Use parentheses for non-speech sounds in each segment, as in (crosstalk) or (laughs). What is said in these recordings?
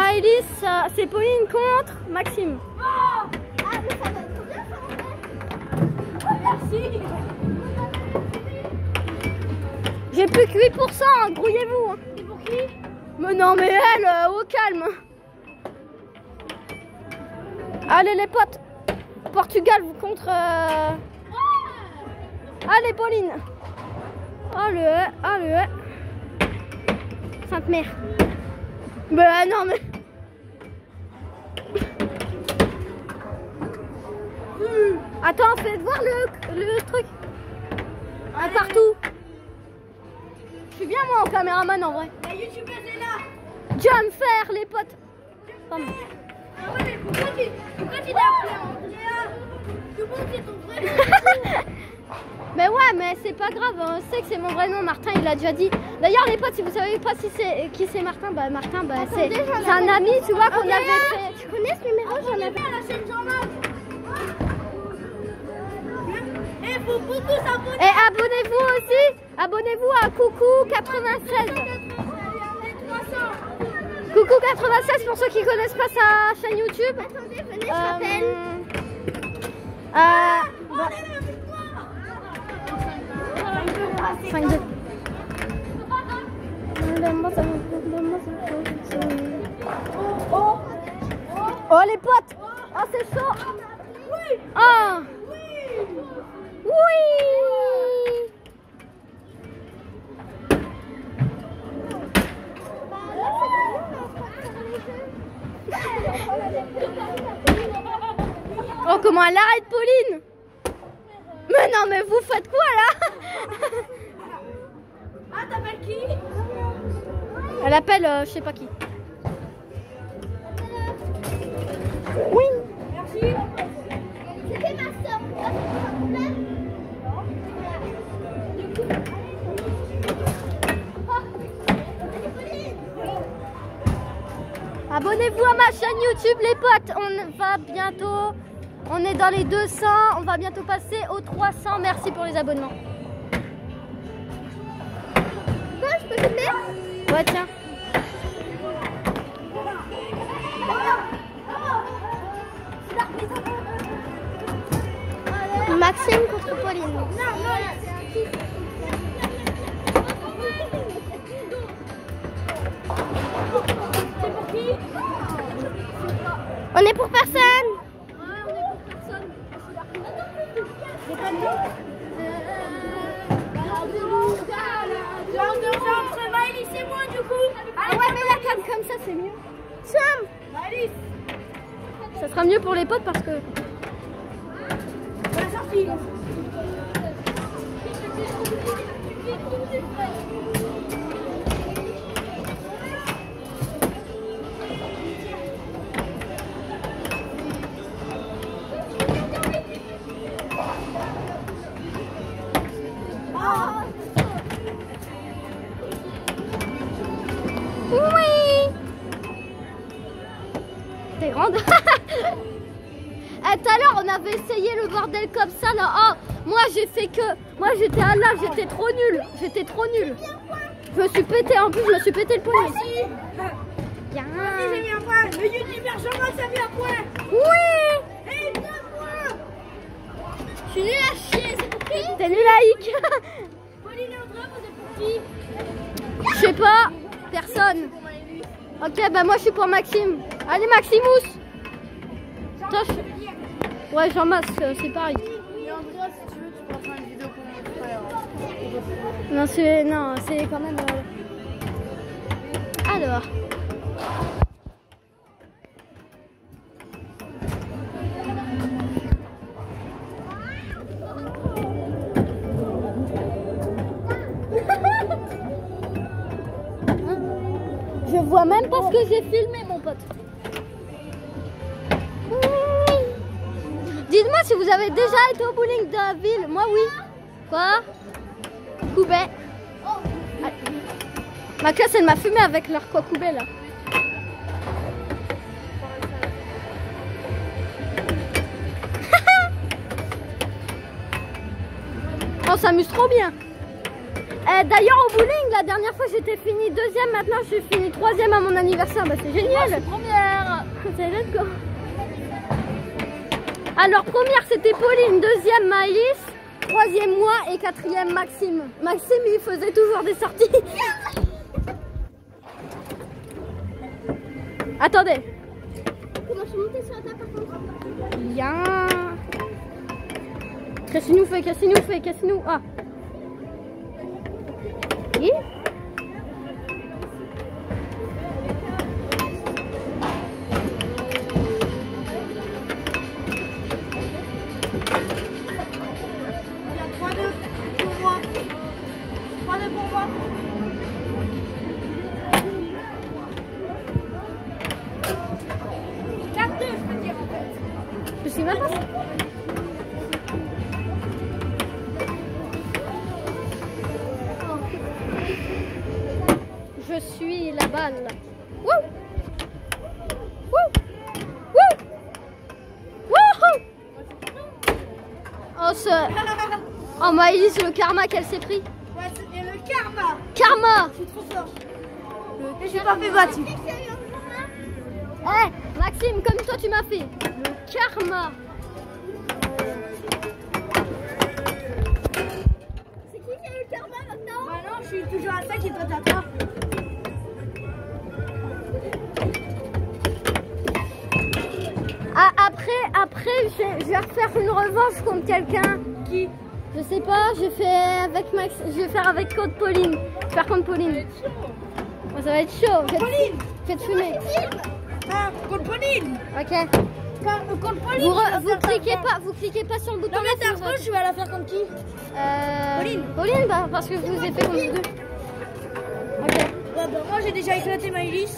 Maëlys, euh, c'est Pauline contre Maxime. Ah, mais ça va être Merci. J'ai plus que 8%, hein, grouillez-vous. hein. C'est pour qui? Mais non, mais elle, euh, au calme. Allez les potes, Portugal vous contre... euh, Allez Pauline. Oh le E, oh le E. Sainte mère. Bah non mais... Attends, faites voir le, le truc. Un partout. Je suis bien moi en caméraman en vrai. La youtubeuse est là. Jump faire les potes. Pardon. Ah ouais, mais pourquoi tu pourquoi tu ton vrai nom. (laughs) Mais ouais, mais c'est pas grave, on sait que c'est mon vrai nom, Martin, il l'a déjà dit. D'ailleurs, les potes, si vous savez pas si c'est qui c'est Martin, bah Martin, bah c'est un avais- ami, tu vois, qu'on avait fait. Tu connais ce numéro J'en à la chaîne Jean-Marc. Et faut beaucoup s'abonner. Et abonnez-vous aussi, abonnez-vous à Coucou 96. Coucou 96 pour ceux qui connaissent pas sa chaîne YouTube. Attendez, venez, je Euh, rappelle. euh, est la victoire 5-2. Oh les potes Oh c'est chaud Oui Oh Oh comment elle arrête Pauline? Mais non mais vous faites quoi là? Ah, t'appelles qui? Elle appelle euh, je sais pas qui. Chaîne YouTube les potes. On va bientôt. On est dans les 200. On va bientôt passer aux 300. Merci pour les abonnements. Bon, je peux filmer Ouais tiens. Maxime contre Pauline. Pour qui On est pour personne. Ah mais la cam comme ça c'est mieux. Ça sera mieux pour les potes parce que. Oui T'es grande (laughs) Eh, tout à l'heure, on avait essayé le bordel comme ça, là. Oh, moi, j'ai fait que... Moi, j'étais à là, j'étais trop nulle. J'étais trop nulle. Je me suis pété, en plus, je me suis pété le poignet. Si. Bien. J'ai mis un point. Le youtubeur Jean-Marc, ça a mis un point. Oui Et deux points. Je suis nulle à chier, c'est pour qui? T'es nul à hic. Pauline et André, vous êtes pour qui? Je sais pas. Personne. Ok, bah moi, je suis pour Maxime. Allez, Maximus Ouais, Jean-Mas, euh, c'est pareil. Non, c'est non, c'est quand même. euh, Alors. Même pas ce que j'ai filmé, mon pote. Dites-moi si vous avez déjà été au bowling de la ville. Moi, oui. Quoi? Coubet. Ah. Ma classe, elle m'a fumé avec leur quoi coubet là. (laughs) On s'amuse trop bien. Eh, D'ailleurs, au bowling, la dernière fois j'étais fini deuxième, maintenant je suis fini troisième à mon anniversaire. Bah, c'est génial. Première. C'est. Alors, première c'était Pauline, deuxième Maïs, troisième moi et quatrième Maxime. Maxime, il faisait toujours des sorties. (laughs) Attendez. Comment je suis montée sur la table par contre? Bien. Qu'est-ce qu'il nous fait? Qu'est-ce qu'il nous fait? Qu'est-ce qu'il nous... Ah. Et balle. Wouh Wouh Wouh Wouhou Oh, ce... (laughs) Oh, Maïlis, le karma qu'elle s'est pris. Ouais, c'est le karma. Karma Je suis trop fort. Et je suis pas fait battu. Eh, Maxime, comme toi tu m'as fait. Le karma. C'est qui qui a eu le karma maintenant? Bah non, je suis toujours à 5 et toi t'as après, après, je vais, je vais refaire une revanche contre quelqu'un. Qui Je sais pas, je fais avec Max, je vais faire avec contre Pauline. Je vais faire contre Pauline. Ça va être chaud. Faites, Pauline faites fumer. Ah, contre Pauline Ok. Quand- Contre Pauline Vous, re- cliquez pas, vous cliquez pas sur le bouton. Non mais t'as je vais la faire contre qui? Euh, Pauline. Pauline, bah, parce que je vous ai fait contre deux. Ok. Ouais, bah, Moi j'ai déjà éclaté Maïlis.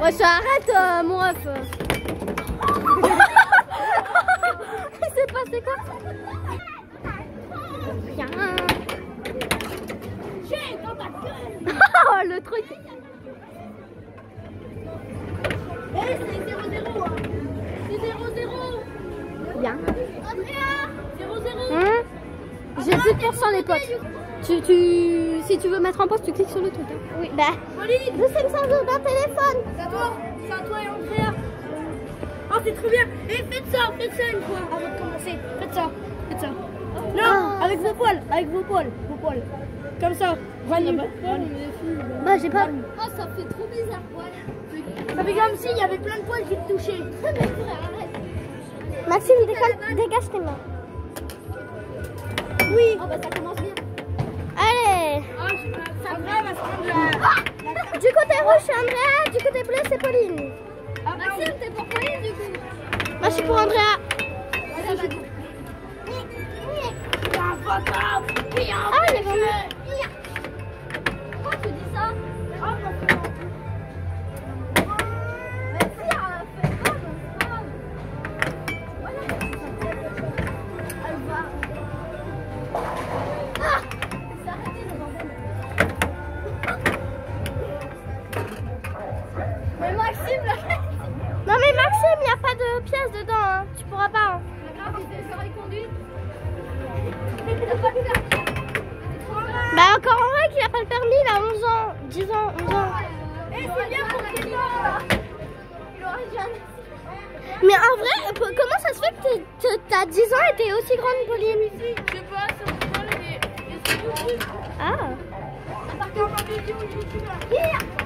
Ouais, ça arrête, euh, mon ref. Quoi dans ta gueule Oh, (laughs) le truc. Eh, c'est 0-0 hein. C'est 0-0 Bien. Andrea 0-0 Hein J'ai 10% les potes. Tu, tu, si tu veux mettre en pause, tu cliques sur le truc. hein. Oui, bah. Pauline Je sais me servir d'un téléphone. C'est à toi C'est à toi et Andrea Oh c'est trop bien Et faites ça, faites ça une fois avant de commencer Faites ça, faites ça Non, Ah. avec vos poils, avec vos poils, vos poils Comme ça, Vanille Bah, j'ai pas. Oh ça fait trop bizarre Ça fait comme s'il y avait plein de poils qui te touchaient Maxime, dégage, dégage tes mains. Oui Oh, bah, ça commence bien. Allez. Andrea va se prendre la... Du côté rouge, c'est Andrea. Du côté bleu, c'est Pauline. Maxime, t'es pour Pauline du coup Moi, je suis pour Andrea. Ah, il est. Bah encore en vrai qu'il a pas le permis, il a 11 ans, 10 ans, 11 ans. Eh c'est bien pour Kéno Il aurait jamais. Mais en vrai, euh, comment ça se fait que t'as 10 ans et t'es aussi grande, Pauline Je sais pas, c'est mon tout Ah. YouTube là.